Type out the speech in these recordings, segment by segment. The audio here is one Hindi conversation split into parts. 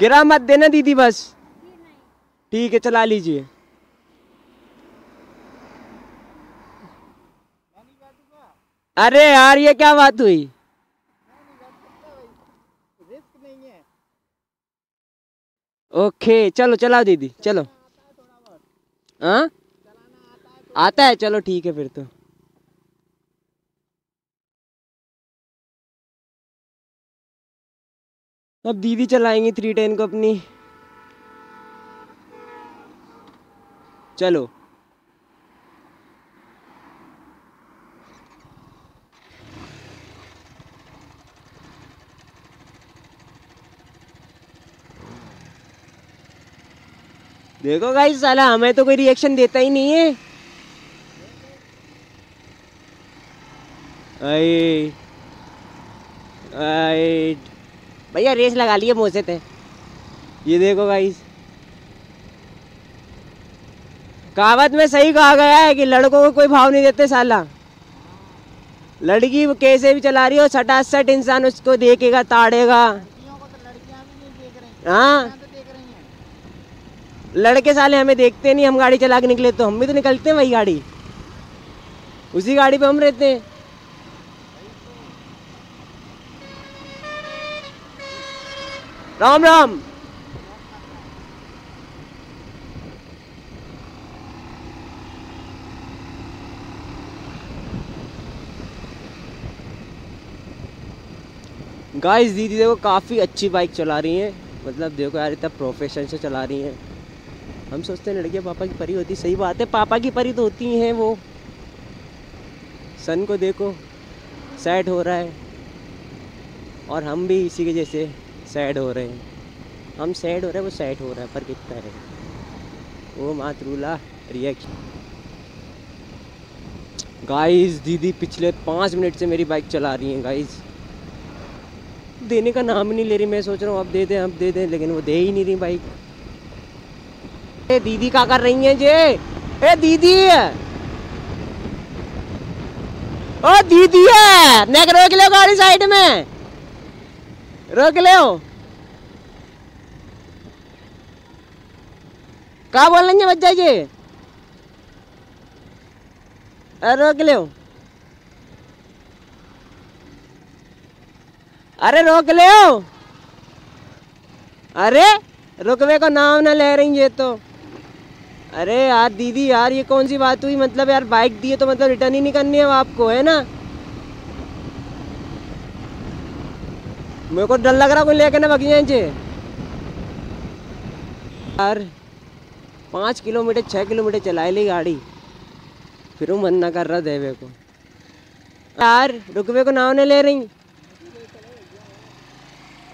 गिरा मत देना दीदी बस। ठीक है, चला लीजिए। अरे यार, ये क्या बात हुई? ओके, चलो, चलाओ दीदी, चलो। हाँ? आता है, चलो, ठीक है फिर तो। अब दीदी चलाएँगी थ्री टेन को अपनी। चलो। देखो गाइस साला हमें तो कोई रिएक्शन देता ही नहीं है। आए आए भैया, रेस लगा लिए मुँह से थे ये देखो गाइस कहावत में सही कहा गया है कि लड़कों को कोई भाव नहीं देते साला। लड़की कैसे भी चला रही हो सटा सट इंसान उसको देखेगा, ताड़ेगा। हाँ? लड़के साले हमें देखते नहीं, हम गाड़ी चला के निकले तो हम भी तो निकलते हैं वही गाड़ी। उसी गाड़ी पे हम रहते हैं। राम राम। गाइस दीदी देखो, काफ़ी अच्छी बाइक चला रही हैं। मतलब देखो यार, इतना प्रोफेशन से चला रही हैं। हम सोचते हैं, लड़कियाँ पापा की परी होती, सही बात है, पापा की परी तो होती हैं वो। सन को देखो सैड हो रहा है। और हम भी इसी के जैसे। सैड हो रहे हैं। हम सैड हो रहे हैं, वो सैड हो रहा है, पर कितना है? वो मातरूला रिएक्शन गाइस दीदी, पिछले पाँच मिनट से मेरी बाइक चला रही हैं गाइस देने का नाम ही नहीं ले रही, मैं सोच रहा हूँ, अब दे दें, अब दे दें, लेकिन वो दे ही नहीं रही बाइक ए, दीदी, क्या कर रही हैं, जे? ए, दीदी! ओ, दीदी है! नेक रोक लो गाड़ी साइड में? रोक लो क्या बोल रही है बच्चा जी? अरे रोक लो अरे रोक लो अरे रुकवे को नाम ना ले रही ये तो। अरे यार दीदी यार ये कौन सी बात हुई? मतलब यार बाइक दी है तो मतलब रिटर्न ही नहीं करनी है आपको, है ना? मेरे को डर लग रहा कोई लेके ना बगिया जी यार, पाँच किलोमीटर छः किलोमीटर चलाई ली गाड़ी। फिर मन ना कर रहा देवे को। यार, रुकवे को नाव नहीं ले रही।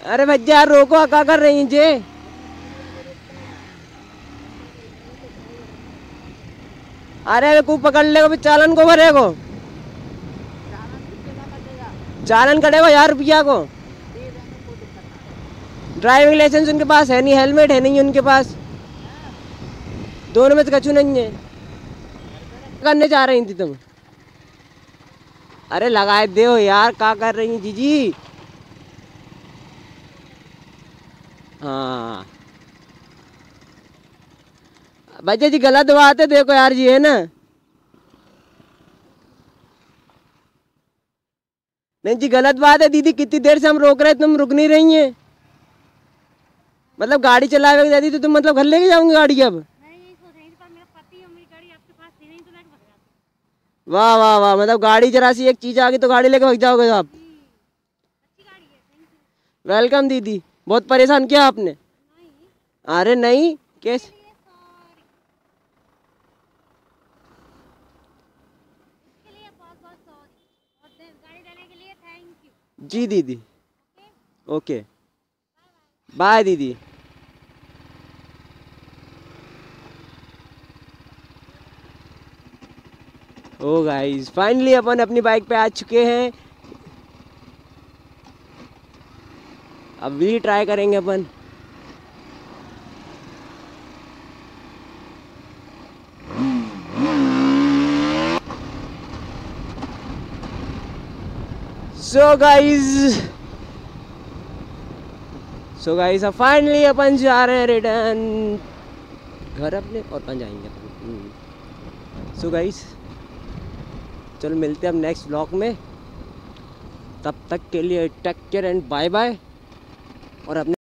अरे भैया यार रोको क्या कर रही जे अरे को पकड़ ले को चालन को भरे को चालन कटेगा यार रुपया को। ड्राइविंग लाइसेंस उनके पास है नहीं, हेलमेट है नहीं उनके पास। दोनों में तो कछु नहीं है। करने जा रही थी तुम। अरे लगाए दे यार, क्या कर रही हैं जीजी? हाँ। बच्चे जी गलत बात है, देखो यार जी, है ना? नहीं जी, गलत बात है, दीदी, कितनी देर से हम रोक रहे हैं, तुम रुक नहीं रही हैं। मतलब गाड़ी चलावे जाती तो तुम मतलब घर लेके जाऊँगी गाड़ी अब। मैं यही सोच रही थी पर मेरा पति और मेरी गाड़ी आपके पास थी नहीं तो वाह वाह वाह मतलब गाड़ी जरा सी एक चीज़ आ गई तो गाड़ी लेके भाग जाओगे आप। वेलकम दीदी। बहुत परेशान किया आपने? अरे नहीं कैसे? जी दीदी। ओके बाय दीदी। ओ गाइस फाइनली अपन अपनी बाइक पे आ चुके हैं। अब भी ट्राई करेंगे अपन। सो गाइस सो गाइस अब फाइनली अपन जा रहे हैं रिटर्न घर अपने और अपन जाएँगे। अपन सो गाइस चलो मिलते हैं अब नेक्स्ट ब्लॉग में। तब तक के लिए take care and bye bye और अपने